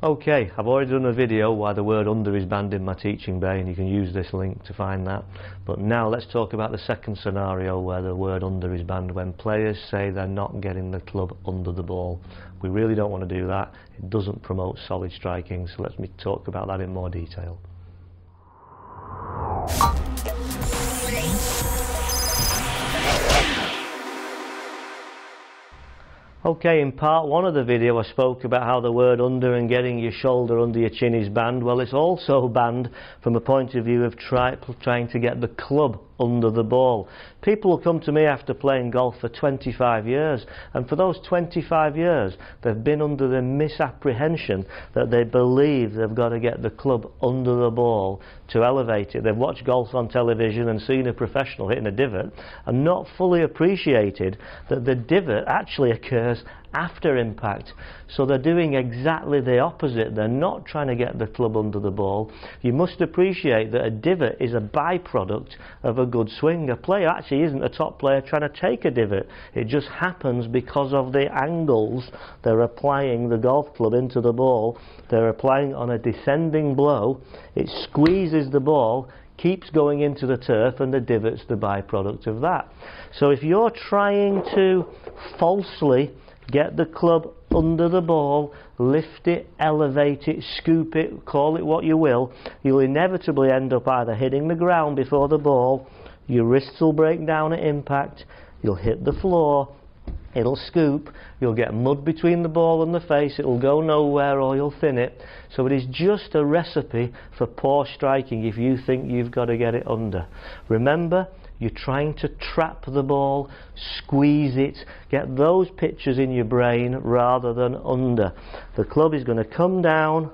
Okay, I've already done a video why the word under is banned in my teaching bay and you can use this link to find that. But now let's talk about the second scenario where the word under is banned when players say they're not getting the club under the ball. We really don't want to do that. It doesn't promote solid striking, so let me talk about that in more detail. Okay, in part one of the video I spoke about how the word under and getting your shoulder under your chin is banned. Well, it's also banned from a point of view of try, trying to get the club under the ball. People will come to me after playing golf for 25 years, and for those 25 years, they've been under the misapprehension that they believe they've got to get the club under the ball to elevate it. They've watched golf on television and seen a professional hitting a divot and not fully appreciated that the divot actually occurs after impact. So they're doing exactly the opposite. They're not trying to get the club under the ball. You must appreciate that a divot is a byproduct of a good swing. A player actually isn't a top player trying to take a divot. It just happens because of the angles they're applying the golf club into the ball. They're applying on a descending blow. It squeezes the ball keeps going into the turf and the divot's the byproduct of that. So if you're trying to falsely get the club under the ball, lift it, elevate it, scoop it, call it what you will, you'll inevitably end up either hitting the ground before the ball, your wrists will break down at impact, you'll hit the floor, it'll scoop, you'll get mud between the ball and the face, it'll go nowhere or you'll thin it. So it is just a recipe for poor striking if you think you've got to get it under. Remember, you're trying to trap the ball, squeeze it, get those pictures in your brain rather than under. The club is going to come down,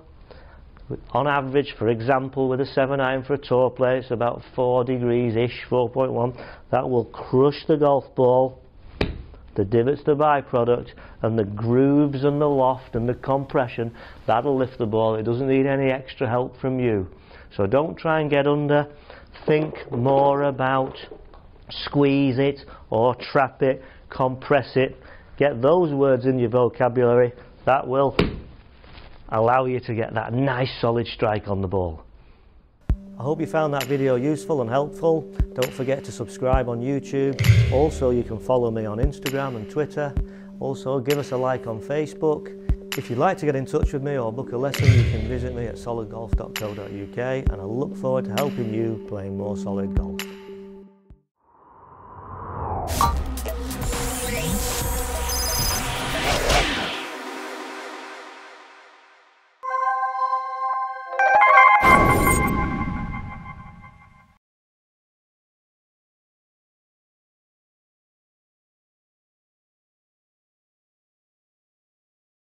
on average, for example, with a 7 iron for a tour player, it's about 4 degrees ish, 4.1. That will crush the golf ball. The divot's the byproduct, and the grooves and the loft and the compression, that'll lift the ball. It doesn't need any extra help from you. So don't try and get under think more about squeeze it or trap it, compress it. Get those words in your vocabulary. That will allow you to get that nice solid strike on the ball. I hope you found that video useful and helpful. Don't forget to subscribe on YouTube. Also, you can follow me on Instagram and Twitter. Also, give us a like on Facebook. If you'd like to get in touch with me or book a lesson, you can visit me at solidgolf.co.uk and I look forward to helping you playing more solid golf.